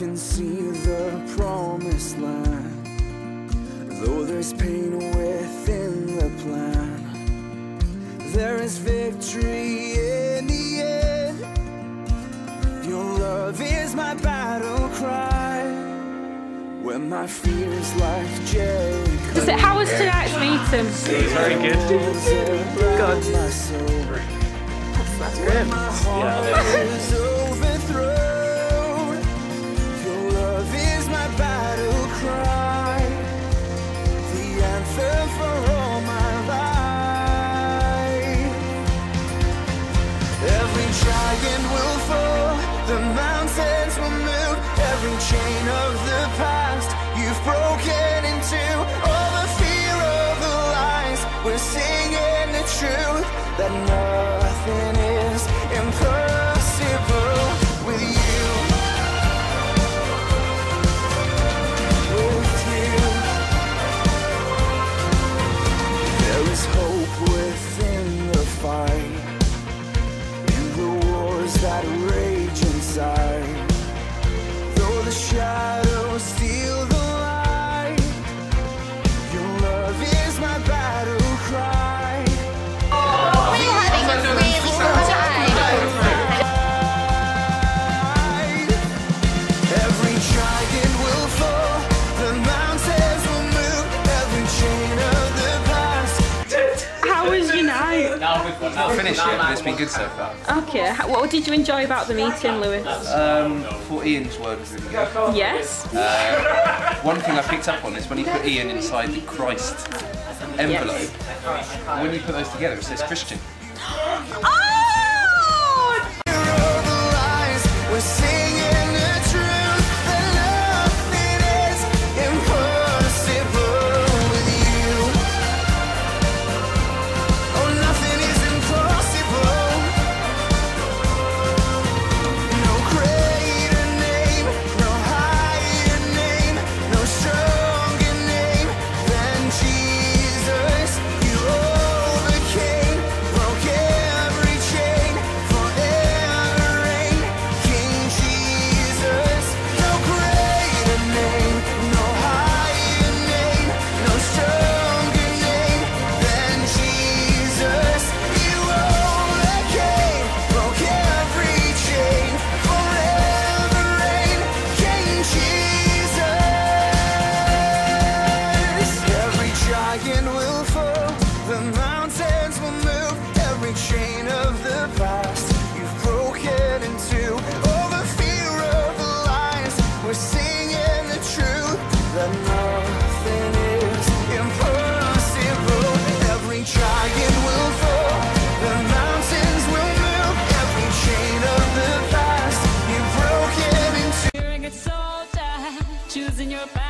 can see the promised land. Though there's pain within the plan, there is victory in the end. Your love is my battle cry. When my fears like Jericho. So how was tonight's meeting? Very good. Good. My. That's good. My we're singing the truth that nothing is Not finished yet, but it's been good so far. Okay. What did you enjoy about the meeting, Lewis? Um, thought Ian's word was really good. Yes. One thing I picked up on is when you put Ian inside the Christ envelope, when you put those together, it says Christian. Oh! Giant will fall, the mountains will move, every chain of the past you've broken into. All the fear of the lies, we're singing the truth that nothing is impossible. Every giant will fall, the mountains will move, every chain of the past you've broken into. Good choosing your battle.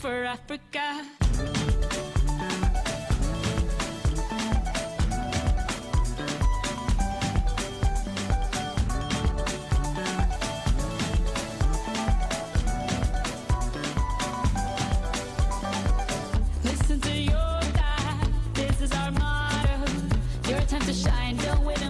for Africa. Listen to your God, this is our motto. Your time to shine, don't wait